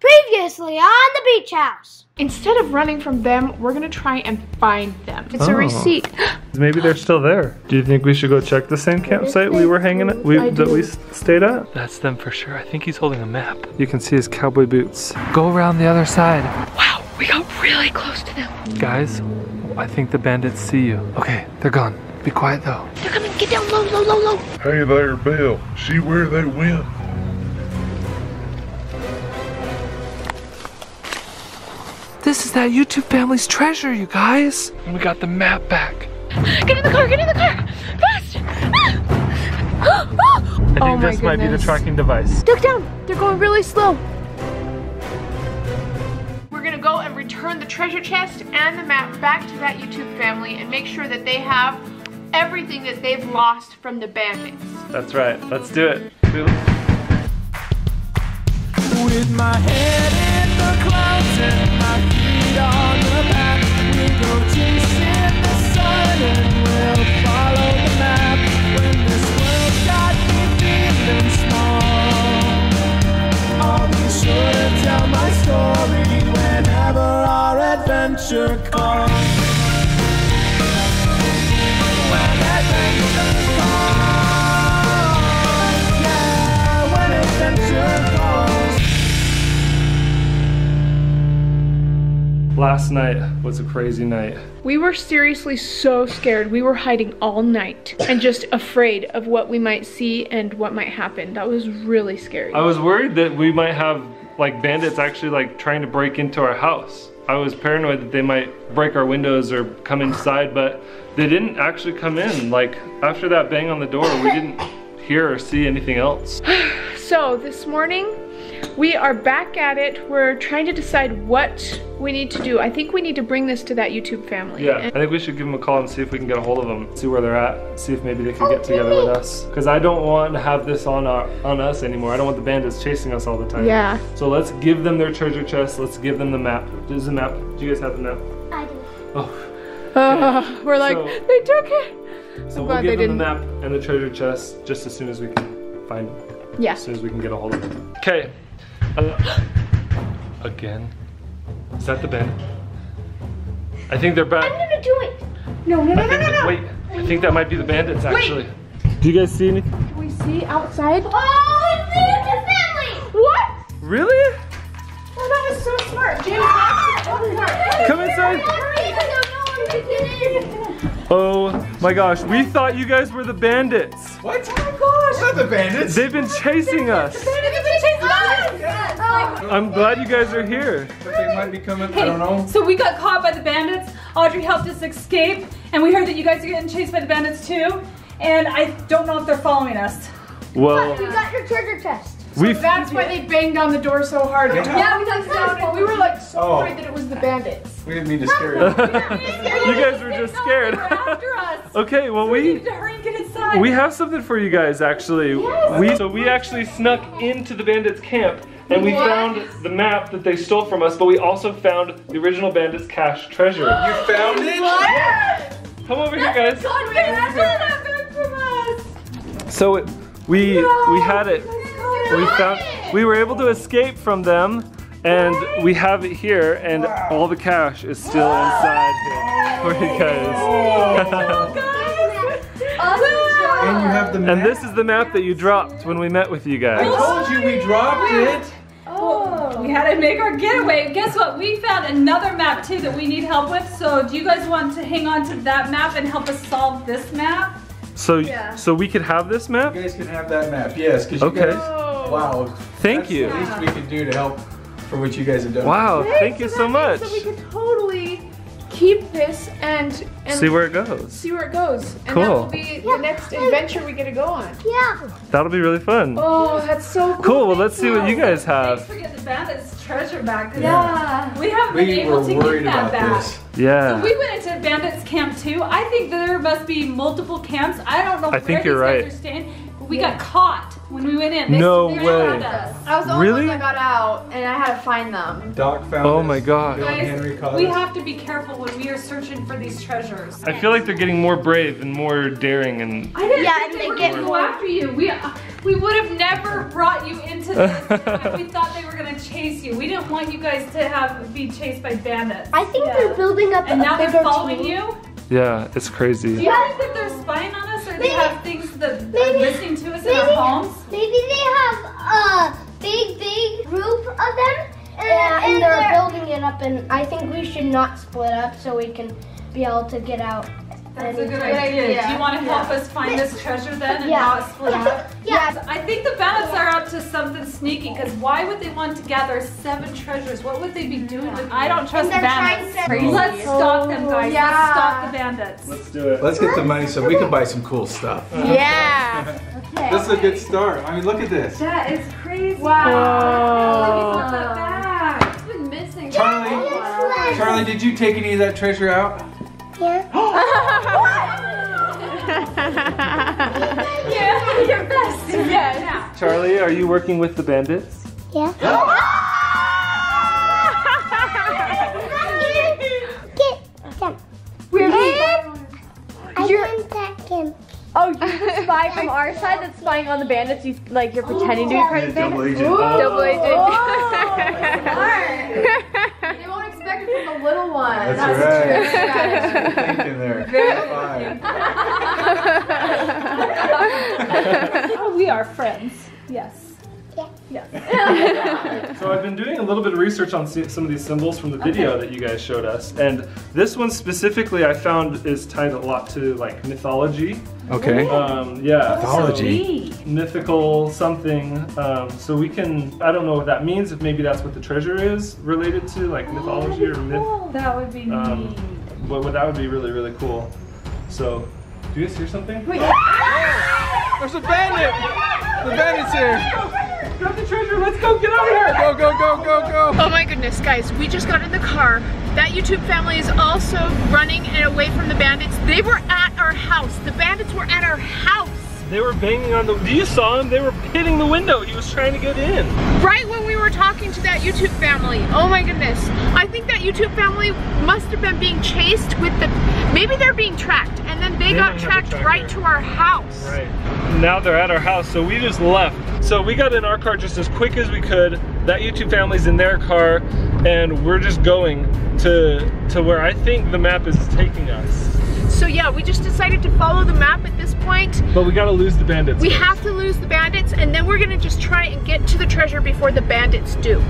Previously on the beach house. Instead of running from them, we're gonna try and find them. It's Oh. a receipt. Maybe they're still there. Do you think we should go check the same campsite we were hanging at? We, that we stayed at? That's them for sure. I think he's holding a map. You can see his cowboy boots. Go around the other side. Wow, we got really close to them. Guys, I think the bandits see you. Okay, they're gone. Be quiet though. They're coming. Get down low, low, low, low. Hey there, Bill. See where they went? This is that YouTube family's treasure, you guys. And we got the map back. Get in the car. Get in the car. Fast. I think Oh my this might be the tracking device. Duck down. They're going really slow. We're gonna go and return the treasure chest and the map back to that YouTube family and make sure that they have everything that they've lost from the bandits. That's right. Let's do it. With my head in the clouds and my feet on the path, we go chasing the sun and we'll follow the map. When this world got me feeling small, I'll be sure to tell my story whenever our adventure calls. Last night was a crazy night. We were seriously so scared. We were hiding all night and just afraid of what we might see and what might happen. That was really scary. I was worried that we might have like bandits actually like trying to break into our house. I was paranoid that they might break our windows or come inside, but they didn't actually come in. Like after that bang on the door, we didn't hear or see anything else. So this morning, we are back at it. We're trying to decide what we need to do. I think we need to bring this to that YouTube family. Yeah, I think we should give them a call and see if we can get a hold of them, see where they're at, see if maybe they can get together with us. Because I don't want to have this on our on us anymore. I don't want the bandits chasing us all the time. Yeah. So let's give them their treasure chest. Let's give them the map. There's the map. Do you guys have the map? I do. Oh. Uh, we're like, So- they took it. So I'm we'll glad give them the didn't. map and the treasure chest just as soon as we can find them. Yeah. As soon as we can get a hold of them. Okay. Uh, again. Is that the bandit? I think they're back. I'm gonna do it. No, no, no, I no, think no, that- no. Wait, I think that might be the bandits actually. Do you guys see anything? Can we see outside? Oh, it's the YouTube family. What? Really? Oh, that was so smart. James, that's so smart. Come inside. Hurry, so no one can get in. Oh my gosh, we thought you guys were the bandits. What? Oh my gosh! Not the bandits. They've been chasing us. I'm glad you guys are here. But they might be coming. I don't know. So we got caught by the bandits. Audrey helped us escape, and we heard that you guys are getting chased by the bandits too. And I don't know if they're following us. Well, You got your treasure chest. we've That's why they banged on the door so hard. Yeah. we thought so. We were like so Oh. afraid that it was the bandits. We didn't mean to scare you. you guys were just scared. After us. okay, well We we needed to hurry and get inside. we have something for you guys actually. We so we actually snuck into the bandits camp and we found the map that they stole from us, but we also found the original bandits cash treasure. You found it? Come over here guys. God, they stole that back from us. So it, we we had it. We found we were able to escape from them and we have it here and all the cash is still inside here for you guys. And you have the map. and this is the map that you dropped when we met with you guys. I told you we dropped it. We had to make our getaway. Guess what? We found another map too that we need help with. So do you guys want to hang on to that map and help us solve this map? So yeah. so we could have this map? You guys can have that map. Yes, because Okay. you guys. Wow. Thank That's you. The least we can do to help for what you guys have done. Wow, thank you so much. Keep this and and See where it goes. see where it goes. And that will be the next adventure we get to go on. Yeah. That'll be really fun. Oh, that's so cool. Cool, well let's see what you guys Thanks have. for getting the bandits' treasure back. 'cause Yeah. We haven't been able were to worried get that about back. this. Yeah. We went into bandits camp too. I think there must be multiple camps. I don't know I where think these you're guys right. are staying. We got caught when we went in. They, No they way. found us. I was the only Really? one that got out, and I had to find them. Doc found Oh my God. Bill and Henry Guys, we have to be careful when we are searching for these treasures. I feel like they're getting more brave and more daring and I didn't Yeah, think and they they were get gonna go more- after you. We uh, we would have never brought you into this if we thought they were gonna chase you. We didn't want you guys to have be chased by bandits. I think Yeah. they're building up And a now they're following team. you. yeah, it's Do crazy. you think that they're spying on us, or they have things that are maybe- listening to us in our maybe- homes? Maybe they have a big, big group of them, and, Yeah, and and they're they're- building it up. And I think we should not split up so we can be able to get out. That's a good anytime. idea. Do you want to help us find this treasure then and Yeah. not split up? Yeah. I think the bandits are up to something sneaky because why would they want to gather seven treasures? What would they be doing with I don't trust they're bandits. trying to- Let's stop them, guys. Yeah. Let's stop the bandits. Let's do it. Let's get the money so we can buy some cool stuff. Yeah. This is a good start. I mean, look at this. That is crazy. Wow. Look at that bag. It's been missing. Charlie, Charlie, did you take any of that treasure out? Yeah, your best. Yes. Charlie, are you working with the bandits? Yeah. Get them. We're I can attack him. Oh, you're the spy from our side that's spying on the bandits. You like you're pretending to be oh, part of the Double bandits. agent. Double agent. Smart. They won't expect it from the little one. That's, right. Thinking there. Fine. Oh, we are friends. Yes. So I've been doing a little bit of research on some of these symbols from the video that you guys showed us, and this one specifically I found is tied a lot to like mythology. Okay. Um, yeah, Mythology. so mythical something. Um, so we can I don't know what that means. If maybe that's what the treasure is related to, like mythology or myth. That would be Um, neat. but, but that would be really really cool. So, do you guys hear something? There's a bandit! The bandit's here! Grab the treasure. Let's go. Get out of here. Go, go, go, go, go! Oh my goodness, guys, we just got in the car. That YouTube family is also running and away from the bandits. They were at our house. The bandits were at our house. They were banging on the. You saw him. They were hitting the window. He was trying to get in. Right when we were talking to that YouTube family. Oh my goodness. I think that YouTube family must have been being chased with the, maybe they're being tracked and then they, They got might have a tracked right to our house. Right. Now they're at our house, so we just left. So we got in our car just as quick as we could. That YouTube family's in their car, and we're just going to to where I think the map is taking us. So yeah, we just decided to follow the map at this point. But we gotta lose the bandits. We first. have to lose the bandits and then we're gonna just try and get to the treasure before the bandits do.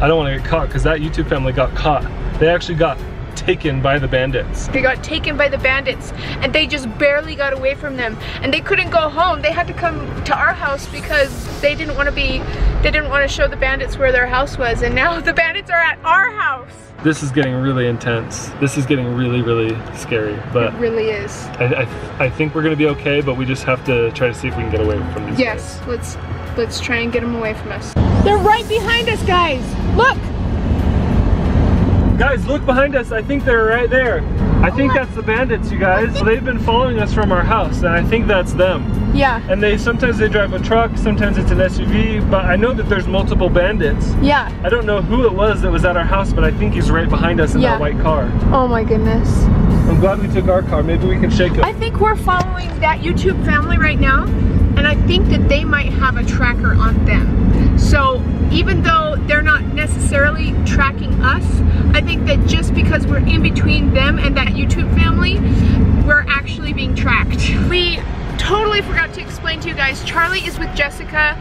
I don't want to get caught because that YouTube family got caught. They actually got taken by the bandits. They got taken by the bandits and they just barely got away from them and they couldn't go home. They had to come to our house because they didn't want to be, they didn't want to show the bandits where their house was and now the bandits are at our house. This is getting really intense. This is getting really, really scary. But It really is. I, I, I think we're gonna be okay. But we just have to try to see if we can get away from these. Yes, let's let's try and get them away from us. They're right behind us, guys. Look. Guys, look behind us. I think they're right there. I oh think that's the bandits, you guys. They've been following us from our house, and I think that's them. Yeah. And they sometimes they drive a truck, sometimes it's an SUV, but I know that there's multiple bandits. Yeah. I don't know who it was that was at our house, but I think he's right behind us in Yeah. that white car. Oh my goodness. I'm glad we took our car. Maybe we can shake him. I think we're following that YouTube family right now, and I think that they might have a tracker on them. So even though they're not necessarily tracking us, I think that just because we're in between them and that YouTube family, we're actually being tracked. We totally forgot to explain to you guys, Charlie is with Jessica.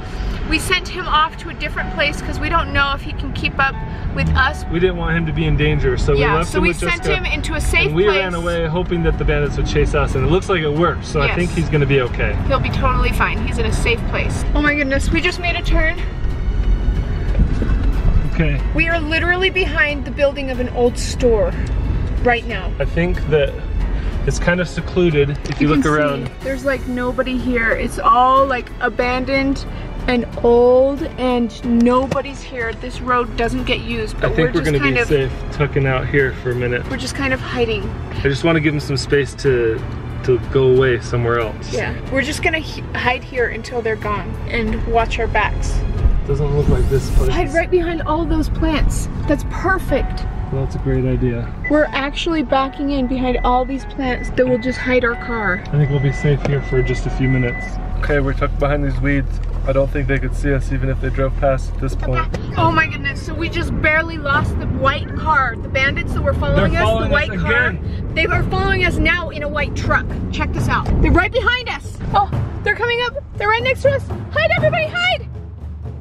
We sent him off to a different place because we don't know if he can keep up with us. we didn't want him to be in danger, so we yeah, left so him we with sent him into a safe and we place. ran away hoping that the bandits would chase us, and it looks like it worked, so I think he's gonna be okay. He'll be totally fine. He's in a safe place. Oh my goodness, we just made a turn. Okay. We are literally behind the building of an old store right now. I think that it's kind of secluded if you, look around. see there's like nobody here. It's all like abandoned and old and nobody's here. This road doesn't get used, I think we're we're just gonna kind be of safe tucking out here for a minute. we're just kind of hiding. I just want to give them some space to to go away somewhere else. Yeah. We're just gonna hide here until they're gone and watch our backs. Doesn't look like this place. Hide right behind all those plants. That's perfect. Well, that's a great idea. We're actually backing in behind all these plants that will just hide our car. I think we'll be safe here for just a few minutes. Okay, we're tucked behind these weeds. I don't think they could see us even if they drove past at this point. Oh my goodness, so we just barely lost the white car. The bandits that were following They're us, following the us white car, again. they are following us now in a white truck. Check this out. They're right behind us. Oh, they're coming up. They're right next to us. Hide, everybody, hide.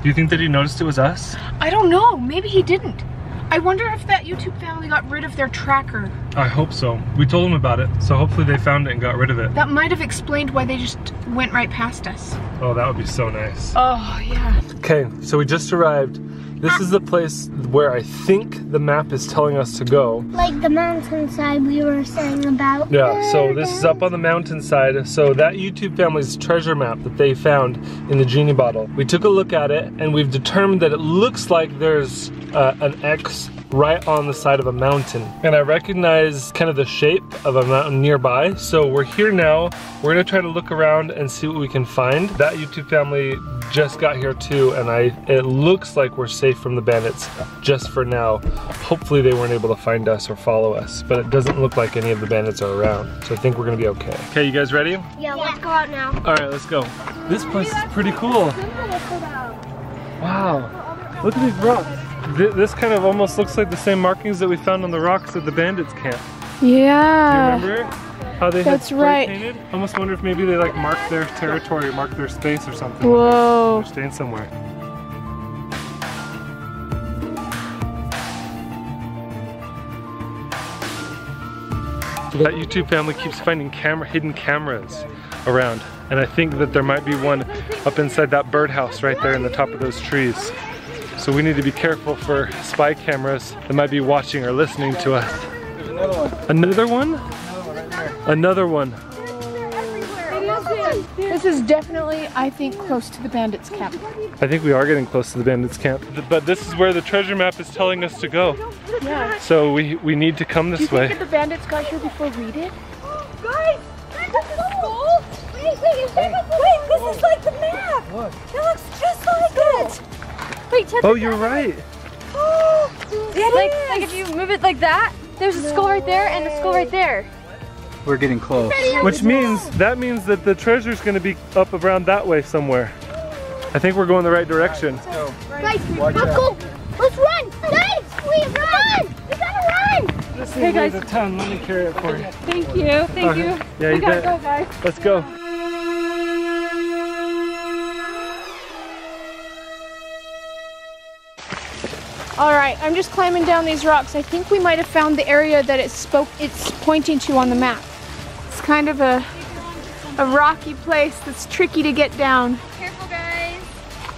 Do you think that he noticed it was us? I don't know, maybe he didn't. I wonder if that YouTube family got rid of their tracker. I hope so. We told them about it, so hopefully they found it and got rid of it. That might have explained why they just went right past us. Oh, that would be so nice. Oh, yeah. Okay, so we just arrived. This is the place where I think the map is telling us to go. Like the mountainside we were saying about. Yeah, so this is up on the mountainside. So that YouTube family's treasure map that they found in the genie bottle. We took a look at it and we've determined that it looks like there's uh, an X right on the side of a mountain. And I recognize kind of the shape of a mountain nearby. So we're here now. We're gonna try to look around and see what we can find. That YouTube family just got here too and I it looks like we're safe from the bandits just for now. Hopefully they weren't able to find us or follow us, but it doesn't look like any of the bandits are around. So I think we're gonna be okay. Okay, you guys ready? Yeah, let's go out now. All right, let's go. This place is pretty cool. Wow, look at these rocks. Th- This kind of almost looks like the same markings that we found on the rocks at the bandits camp. Yeah. Do you remember how they That's right. painted? I almost wonder if maybe they like marked their territory, marked their space or something. Whoa. They're staying somewhere. That YouTube family keeps finding camera hidden cameras around. And I think that there might be one up inside that birdhouse right there in the top of those trees. So we need to be careful for spy cameras that might be watching or listening to us. Another one? Another one. This is definitely, I think, close to the bandits camp. I think we are getting close to the bandits camp. But this is where the treasure map is telling us to go. Yeah. So we, we need to come Do you this think way. that the bandits got here before we did? Guys, this is cool. Wait, wait, wait, this is like the map. What? It looks just like it. Wait, check Oh, you're out. right. It like, like if you move it like that, there's a skull right there and a skull right there. We're getting close. Which means, that means that the treasure's gonna be up around that way somewhere. I think we're going the right direction. Guys, let's go. Let's run. Guys, we run. We gotta run. This thing weighs a ton. Let me carry it for you. Thank you, thank you. Yeah, we you gotta bet. go, guys. Let's go. All right, I'm just climbing down these rocks. I think we might have found the area that it spoke. It's pointing to on the map. It's kind of a a rocky place that's tricky to get down. Careful, guys.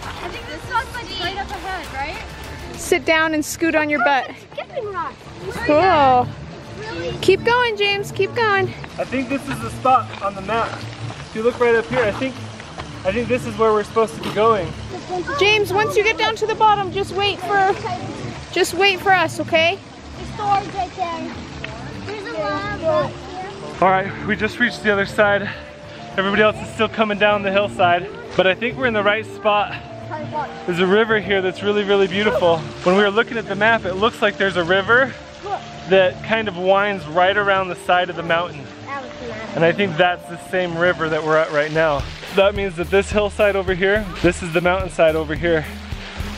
I think this one's like right up ahead, right? Sit down and scoot on your butt. Skipping rock. Cool. Keep going, James. Keep going. I think this is the spot on the map. If you look right up here, I think I think this is where we're supposed to be going. James, once you get down to the bottom, just wait for just wait for us, okay? Right there. There's a lab right here. All right, we just reached the other side. Everybody else is still coming down the hillside, but I think we're in the right spot. There's a river here that's really, really beautiful. When we were looking at the map, it looks like there's a river that kind of winds right around the side of the mountain. That was nice. And I think that's the same river that we're at right now. That means that this hillside over here, this is the mountainside over here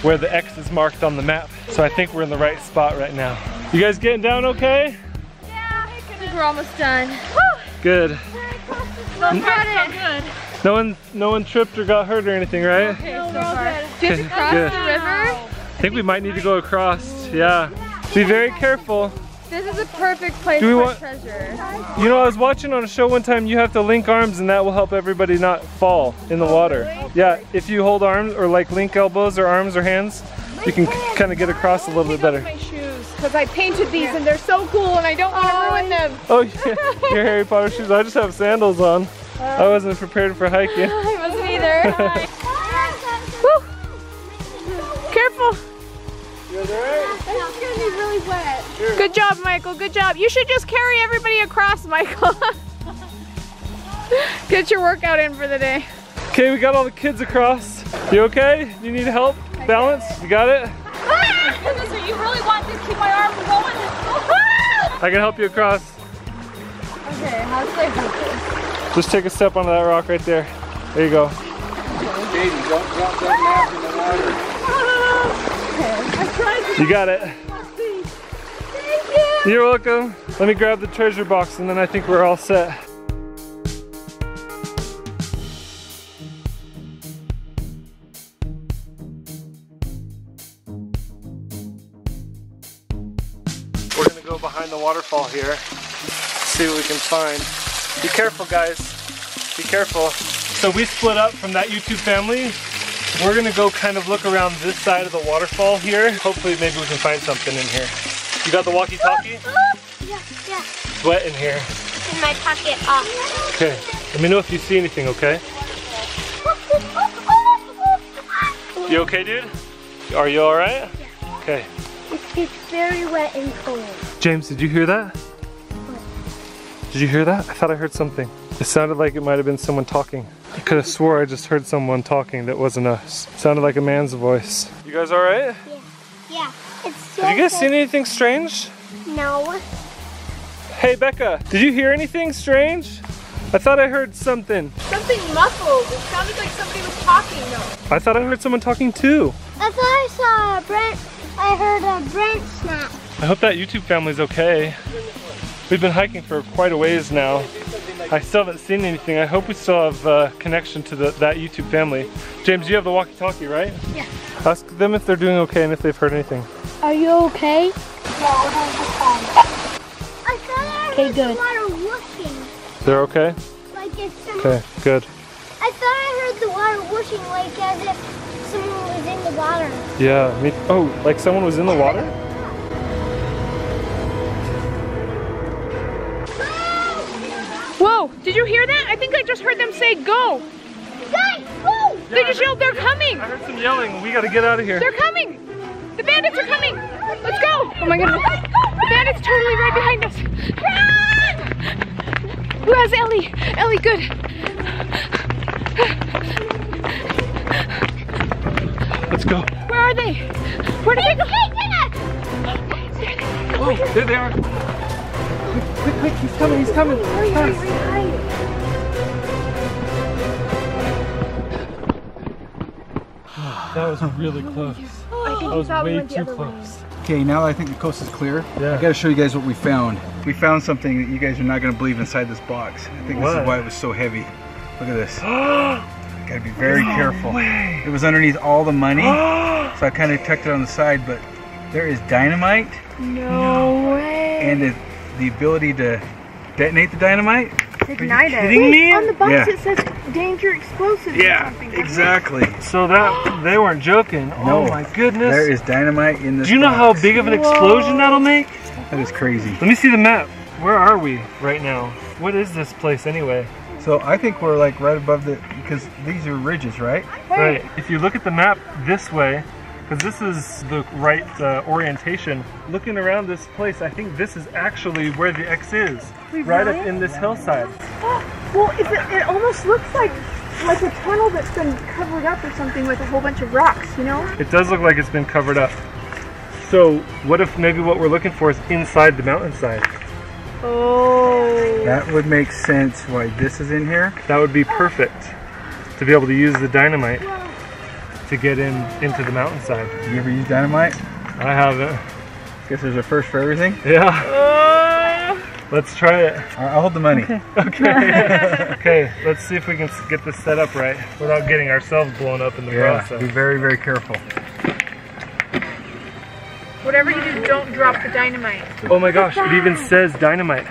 where the X is marked on the map. So I think we're in the right spot right now. You guys getting down okay? Yeah, I think we're almost done. Good. So got. No one, no one tripped or got hurt or anything, right? Okay, so far. Just across Good. the river. I think we might need to go across. Yeah. Be very careful. This is a perfect place Do we for want- treasure. You know, I was watching on a show one time, you have to link arms and that will help everybody not fall in the water. Yeah, if you hold arms or like link elbows or arms or hands, you can kind of get across a little bit better. My shoes, because I painted these and they're so cool and I don't want to oh, ruin them. Oh, yeah, your Harry Potter shoes. I just have sandals on. I wasn't prepared for hiking. I wasn't either. Careful. It's gonna be really wet. Good job, Michael. Good job. You should just carry everybody across, Michael. Get your workout in for the day. Okay, we got all the kids across. You okay? You need help? Balance? You got it? Ah! Goodness, you really want to keep my arm going? I can help you across. Okay, how should I do this? Just take a step onto that rock right there. There you go. Katie, don't drop that map in the water. You got it. You're welcome. Let me grab the treasure box and then I think we're all set. We're gonna go behind the waterfall here, see what we can find. Be careful guys, be careful. So we split up from that YouTube family. We're gonna go kind of look around this side of the waterfall here. Hopefully maybe we can find something in here. You got the walkie-talkie? Oh, oh, yeah, yeah. It's wet in here. In my pocket. Oh. Okay, let me know if you see anything, okay? You okay, dude? Are you all right? Yeah. Okay. It's, it's very wet and cold. James, did you hear that? Did you hear that? I thought I heard something. It sounded like it might have been someone talking. I could have swore I just heard someone talking that wasn't us. sounded like a man's voice. You guys all right? Yeah. Yeah. It's so Have you guys cold. seen anything strange? No. Hey, Becca, did you hear anything strange? I thought I heard something. Something muffled. It sounded like somebody was talking though. I thought I heard someone talking too. I thought I saw a Brent. I heard a Brent snap. I hope that YouTube family's okay. We've been hiking for quite a ways now. I still haven't seen anything. I hope we still have uh, connection to the, that YouTube family. James, you have the walkie-talkie, right? Yeah. Ask them if they're doing okay and if they've heard anything. Are you okay? Yeah, we're going to find. I thought I Okay, heard good. the water whooshing. They're okay? Like if someone. Okay, good. I thought I heard the water whooshing like as if someone was in the water. Yeah, me, oh, like someone was in the water? Whoa, did you hear that? I think I just heard them say go. Guys, go! They just yelled they're coming. I heard some yelling. We gotta get out of here. They're coming. The bandits are coming. Let's go. Oh my goodness. The bandit's totally right behind us. Who has Ellie? Ellie, good. Let's go. Where are they? Where did they go? Hey, get us! Oh, there they are. Quick, quick, quick. He's coming, he's coming. Fast. That was really close. That was way too close. Okay, now I think the coast is clear. Yeah. I gotta show you guys what we found. We found something that you guys are not gonna believe inside this box. I think this is why it was so heavy. Look at this. gotta be very careful. Way. It was underneath all the money, so I kind of tucked it on the side, but there is dynamite No way. and the, the ability to detonate the dynamite. Ignite Are you kidding me? On the box Yeah. it says danger explosives Yeah, something. doesn't it? exactly. So that, they weren't joking. Oh no. Oh my goodness. There is dynamite in this Do you know how big of an explosion that'll make? That is crazy. Let me see the map. Where are we right now? What is this place anyway? So I think we're like right above the, because these are ridges, right? Right. If you look at the map this way, because this is the right uh, orientation, looking around this place, I think this is actually where the X is. right up in this hillside. Well, if it, it almost looks like like a tunnel that's been covered up or something with a whole bunch of rocks, you know? It does look like it's been covered up. So what if maybe what we're looking for is inside the mountainside? Oh. That would make sense why this is in here. That would be perfect to be able to use the dynamite to get in into the mountainside. You ever use dynamite? I haven't. Guess there's a first for everything. Yeah. Uh. Let's try it. All right, I'll hold the money. Okay. okay, let's see if we can get this set up right without getting ourselves blown up in the Yeah, process. be very, very careful. Whatever you do, don't drop the dynamite. Oh my gosh, it even says dynamite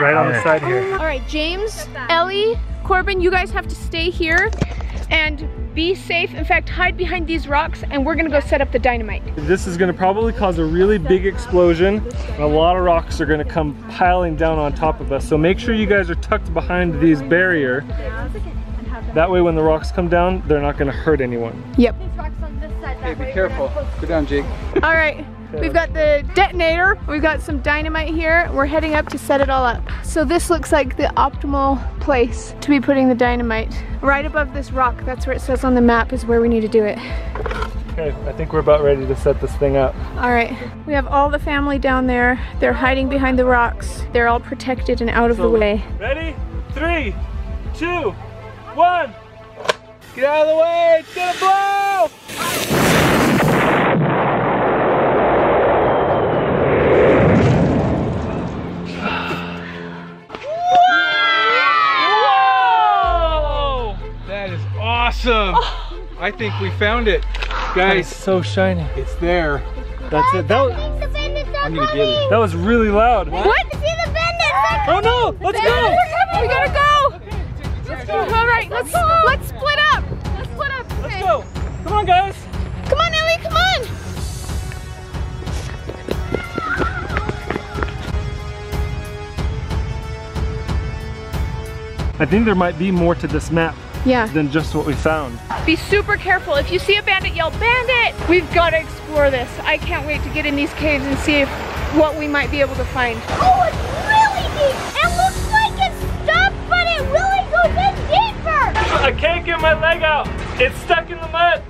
right on the side here. All right, James, Ellie, Corbin, you guys have to stay here and be safe. In fact, hide behind these rocks and we're gonna go set up the dynamite. This is gonna probably cause a really big explosion. A lot of rocks are gonna come piling down on top of us. So make sure you guys are tucked behind these barrier. That way when the rocks come down, they're not gonna hurt anyone. Yep. Hey, be careful. Go down, Jake. All right, We've got the detonator. We've got some dynamite here. We're heading up to set it all up. So this looks like the optimal place to be putting the dynamite. Right above this rock, that's where it says on the map is where we need to do it. Okay, I think we're about ready to set this thing up. All right, we have all the family down there. They're hiding behind the rocks. They're all protected and out of the way. Ready? Three, two, one. Get out of the way, it's gonna blow! Awesome. I think we found it. Guys, so shiny. it's there. That's it. That was, The bandits are I'm gonna get it. that was really loud. What? See the bandits Oh no! Let's go! We gotta go! Let's go. All right, let's let's split up. Let's split up. Let's go! Come on, guys! Come on, Ellie, come on. I think there might be more to this map Yeah. than just what we found. Be super careful. If you see a bandit, yell bandit. We've got to explore this. I can't wait to get in these caves and see if, what we might be able to find. Oh, it's really deep. It looks like it's stuck, but it really goes in deeper. I can't get my leg out! It's stuck in the mud!